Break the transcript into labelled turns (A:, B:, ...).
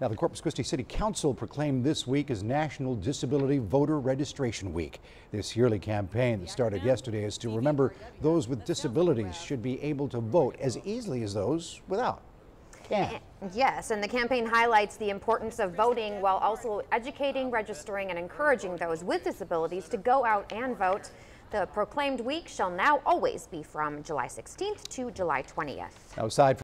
A: Now, the Corpus Christi City Council proclaimed this week as National Disability Voter Registration Week. This yearly campaign that started yesterday is to remember those with disabilities should be able to vote as easily as those without. Yeah.
B: Yes, and the campaign highlights the importance of voting while also educating, registering, and encouraging those with disabilities to go out and vote. The proclaimed week shall now always be from July 16th to July 20th.
A: Now, aside